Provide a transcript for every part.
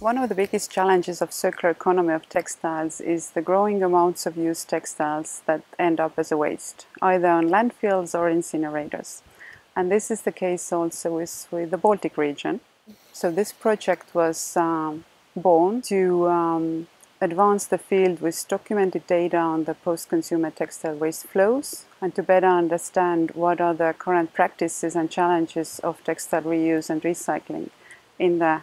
One of the biggest challenges of circular economy of textiles is the growing amounts of used textiles that end up as a waste, either on landfills or incinerators. And this is the case also with, with the Baltic region. So this project was um, born to um, advance the field with documented data on the post-consumer textile waste flows and to better understand what are the current practices and challenges of textile reuse and recycling in the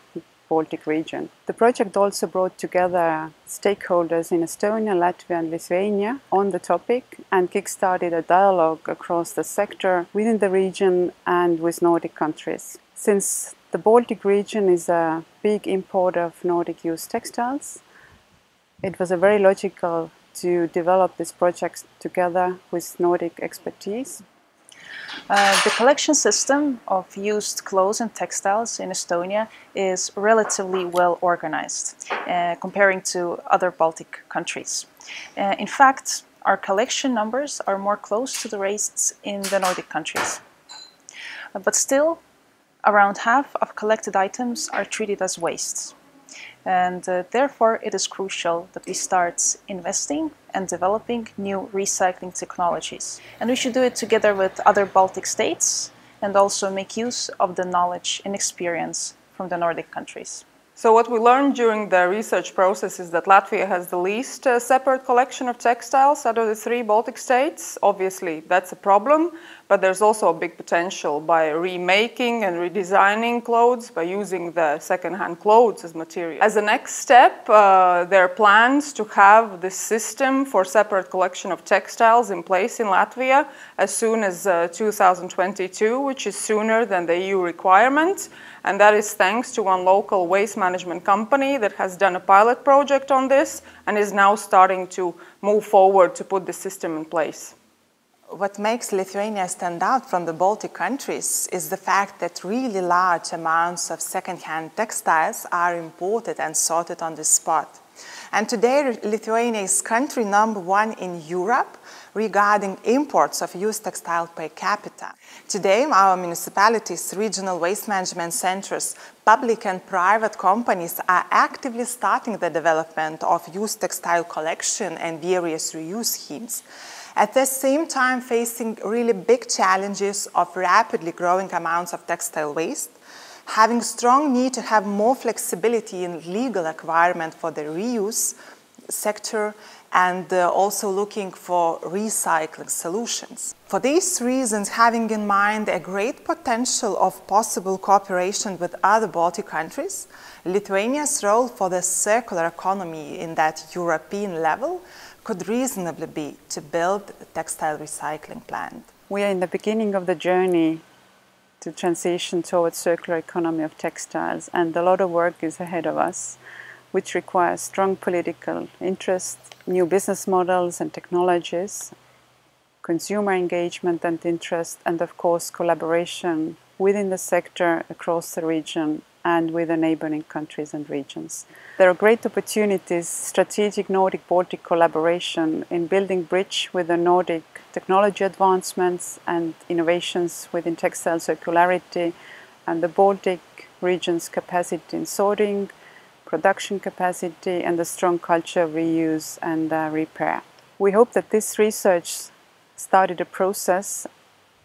Baltic region. The project also brought together stakeholders in Estonia, Latvia and Lithuania on the topic and kickstarted a dialogue across the sector within the region and with Nordic countries. Since the Baltic region is a big importer of Nordic used textiles, it was a very logical to develop this project together with Nordic expertise. Uh, the collection system of used clothes and textiles in Estonia is relatively well organized uh, comparing to other Baltic countries. Uh, in fact, our collection numbers are more close to the rates in the Nordic countries. Uh, but still, around half of collected items are treated as wastes and uh, therefore it is crucial that we start investing and developing new recycling technologies. And we should do it together with other Baltic states and also make use of the knowledge and experience from the Nordic countries. So what we learned during the research process is that Latvia has the least uh, separate collection of textiles out of the three Baltic states. Obviously, that's a problem, but there's also a big potential by remaking and redesigning clothes, by using the second-hand clothes as material. As a next step, uh, there are plans to have this system for separate collection of textiles in place in Latvia as soon as uh, 2022, which is sooner than the EU requirement. And that is thanks to one local waste management company that has done a pilot project on this and is now starting to move forward to put the system in place. What makes Lithuania stand out from the Baltic countries is the fact that really large amounts of second-hand textiles are imported and sorted on the spot. And today Lithuania is country number one in Europe regarding imports of used textile per capita. Today, our municipalities, regional waste management centers, public and private companies are actively starting the development of used textile collection and various reuse schemes. At the same time, facing really big challenges of rapidly growing amounts of textile waste, having strong need to have more flexibility in legal requirement for the reuse sector and uh, also looking for recycling solutions. For these reasons, having in mind a great potential of possible cooperation with other Baltic countries, Lithuania's role for the circular economy in that European level could reasonably be to build a textile recycling plant. We are in the beginning of the journey to transition towards circular economy of textiles and a lot of work is ahead of us which requires strong political interest, new business models and technologies, consumer engagement and interest, and of course collaboration within the sector across the region and with the neighboring countries and regions. There are great opportunities, strategic Nordic-Baltic collaboration in building bridge with the Nordic technology advancements and innovations within textile circularity and the Baltic region's capacity in sorting, production capacity and the strong culture of reuse and uh, repair. We hope that this research started a process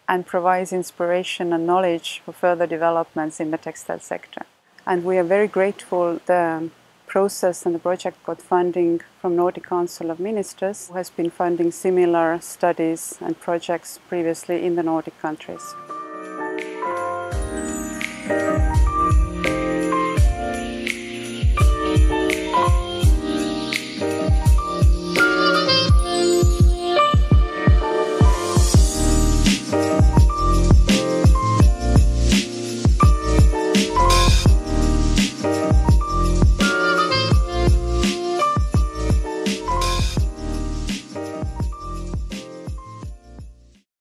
and provides inspiration and knowledge for further developments in the textile sector. And we are very grateful the process and the project got funding from Nordic Council of Ministers, who has been funding similar studies and projects previously in the Nordic countries.